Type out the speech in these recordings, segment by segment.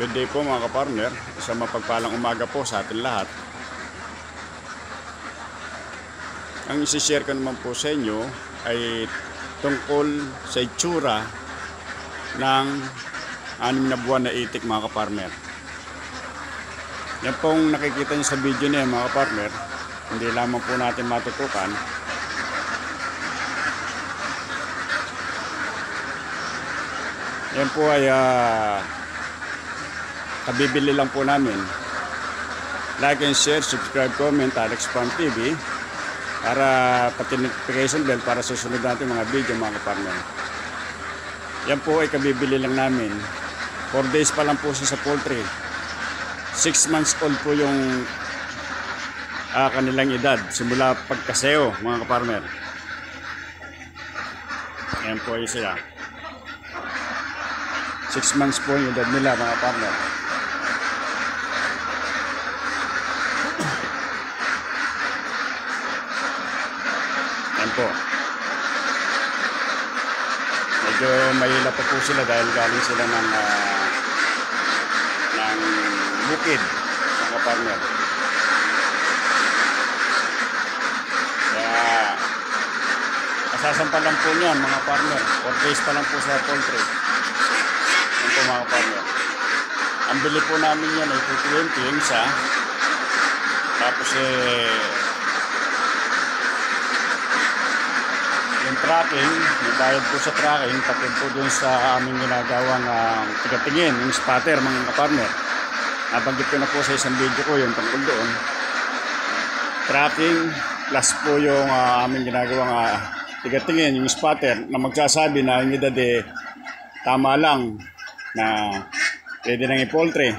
Good day po mga kapartner. Isang mapagpalang umaga po sa atin lahat. Ang isi-share ko naman po sa inyo ay tungkol sa itsura ng anim na buwan na itik mga kapartner. Yan pong nakikita niyo sa video niya mga kapartner, hindi lamang po natin matutukan Yan po ay ah, kabibili lang po namin. Like and share, subscribe, comment, Alex Farm TV para pati notification bell para susunod natin mga video mga kapartner. Yan po ay kabibili lang namin. 4 days pa lang po siya sa poultry. 6 months old po yung ah, kanilang edad simula pagkaseo mga kapartner. Yan po ay sila. 6 months po yung edad nila mga partner. Yan po. Medyo mahila pa po sila dahil galing sila ng ah, ng bukid mga partner. Kaya kasasampan lang po niyan mga partner. 4 days pa lang po sa poultry. Yan po mga partner. Ang bili po namin yan ay 220 yung isa. Tapos eh, yung tracking, yung bayad po sa tracking, pati po dun sa aming ginagawang uh, tigatingin, yung spatter mga kapartner. Nabanggit ko na po sa isang video ko yung tungkol doon. Tracking plus po yung ah, aming ginagawang uh, tigatingin, yung spatter na magsasabi na yung edad eh, tama lang na pwede nang i-poultry.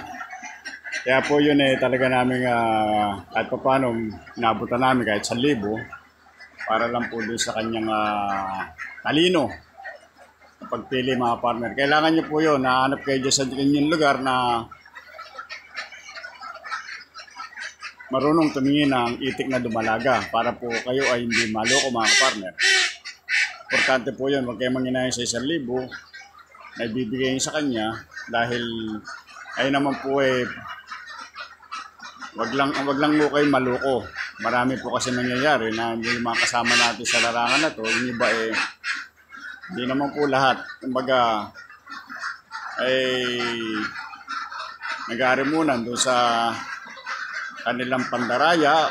Kaya po yun eh talaga namin uh, kahit pa paano nabutan namin kahit sa libo para lang po doon sa kanyang ah, talino pagpili mga partner. Kailangan nyo po yun, nahanap kayo dyan sa inyong lugar na marunong tumingin ng itik na dumalaga para po kayo ay hindi maloko mga partner. Importante po yun, huwag kayo manginayin sa isang libo na ibibigay sa kanya dahil ay naman po eh wag lang wag lang mo kayo maluko. Marami po kasi nangyayari na yung mga kasama natin sa larangan na to, yung iba eh hindi naman po lahat. Kumbaga ay nag-aarimunan doon sa kanilang pandaraya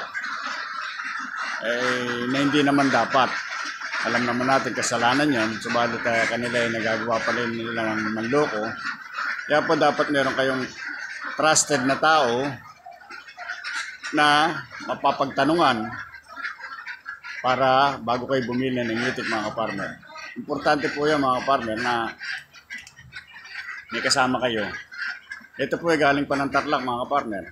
eh, na hindi naman dapat alam naman natin kasalanan yan, subalit uh, kanila ay nagagawa pa rin nila ng manloko. Kaya po dapat meron kayong trusted na tao na mapapagtanungan para bago kayo bumili ng itik mga partner. Importante po yan mga partner na may kasama kayo. Ito po ay galing pa ng Tarlac mga partner.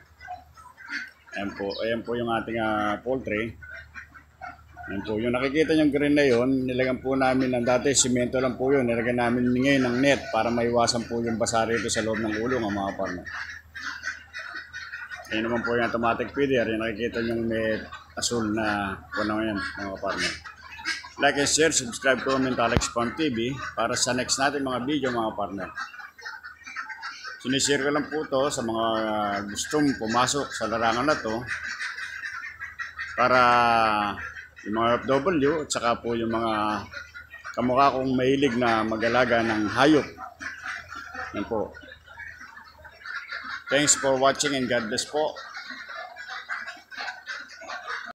Ayan po, ayan po yung ating uh, poultry. Yan po, yung nakikita yung green na yun, nilagyan po namin ng dati, simento lang po yun. Nilagyan namin ngayon ng net para maiwasan po yung basa rito sa loob ng ulo mga partner. Yan naman po yung automatic feeder. Yung nakikita yung may asul na puno yan mga partner. Like and share, subscribe, comment, Alex Farm TV para sa next natin mga video mga partner. Sinishare ko lang po to sa mga gustong pumasok sa larangan na to para yung mga FW at saka po yung mga kamukha kong mahilig na mag-alaga ng hayop. Yan po. Thanks for watching and God bless po.